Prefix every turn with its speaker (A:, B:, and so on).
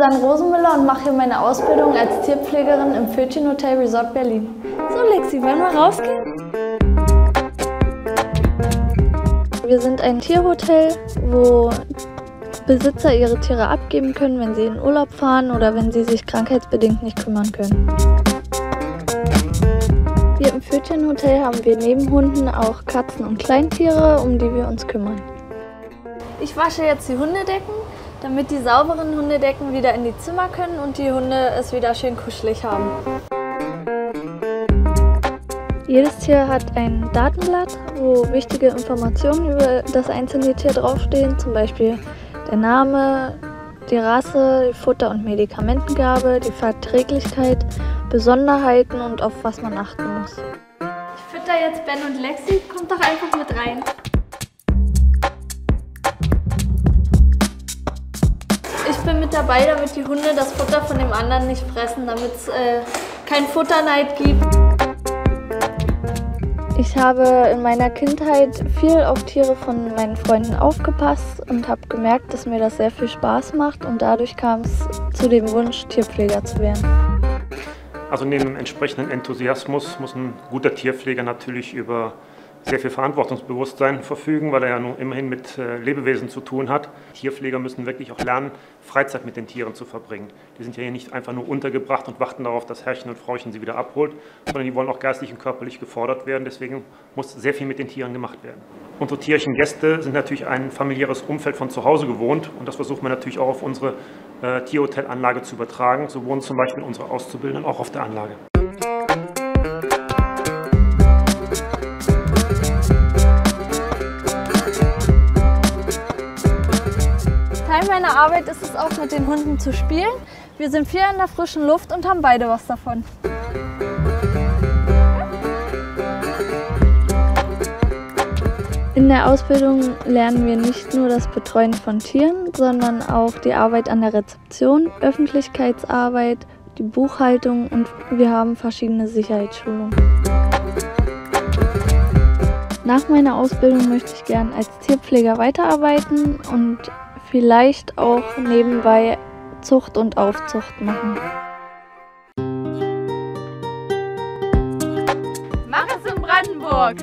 A: Hallo, ich bin Lisanne Rosenmüller und mache hier meine Ausbildung als Tierpflegerin im Pfötchen Resort Berlin.
B: So Lexi, wollen wir rausgehen?
A: Wir sind ein Tierhotel, wo Besitzer ihre Tiere abgeben können, wenn sie in Urlaub fahren oder wenn sie sich krankheitsbedingt nicht kümmern können. Hier im Pfötchenhotel haben wir neben Hunden auch Katzen und Kleintiere, um die wir uns kümmern. Ich wasche jetzt die Hundedecken, damit die sauberen Hundedecken wieder in die Zimmer können und die Hunde es wieder schön kuschelig haben. Jedes Tier hat ein Datenblatt, wo wichtige Informationen über das einzelne Tier draufstehen, zum Beispiel der Name, die Rasse, die Futter- und Medikamentengabe, die Verträglichkeit, Besonderheiten und auf was man achten muss.
B: Ich fütter jetzt Ben und Lexi, kommt doch einfach mit rein.
A: Ich bin mit dabei, damit die Hunde das Futter von dem anderen nicht fressen, damit es äh, kein Futterneid gibt. Ich habe in meiner Kindheit viel auf Tiere von meinen Freunden aufgepasst und habe gemerkt, dass mir das sehr viel Spaß macht und dadurch kam es zu dem Wunsch, Tierpfleger zu werden.
C: Also neben dem entsprechenden Enthusiasmus muss ein guter Tierpfleger natürlich über sehr viel Verantwortungsbewusstsein verfügen, weil er ja nun immerhin mit äh, Lebewesen zu tun hat. Tierpfleger müssen wirklich auch lernen, Freizeit mit den Tieren zu verbringen. Die sind ja hier nicht einfach nur untergebracht und warten darauf, dass Herrchen und Frauchen sie wieder abholt, sondern die wollen auch geistig und körperlich gefordert werden. Deswegen muss sehr viel mit den Tieren gemacht werden. Unsere tierischen Gäste sind natürlich ein familiäres Umfeld von zu Hause gewohnt und das versuchen wir natürlich auch auf unsere äh, Tierhotelanlage zu übertragen. So wohnen zum Beispiel unsere Auszubildenden auch auf der Anlage.
A: Meiner Arbeit ist es auch, mit den Hunden zu spielen. Wir sind viel in der frischen Luft und haben beide was davon. In der Ausbildung lernen wir nicht nur das Betreuen von Tieren, sondern auch die Arbeit an der Rezeption, Öffentlichkeitsarbeit, die Buchhaltung und wir haben verschiedene Sicherheitsschulungen. Nach meiner Ausbildung möchte ich gern als Tierpfleger weiterarbeiten und vielleicht auch nebenbei Zucht und Aufzucht machen.
B: Mach es in Brandenburg!